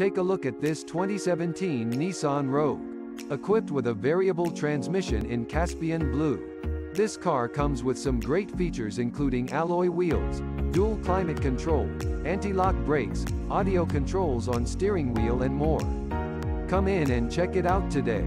Take a look at this 2017 Nissan Rogue. Equipped with a variable transmission in Caspian Blue. This car comes with some great features including alloy wheels, dual climate control, anti-lock brakes, audio controls on steering wheel and more. Come in and check it out today.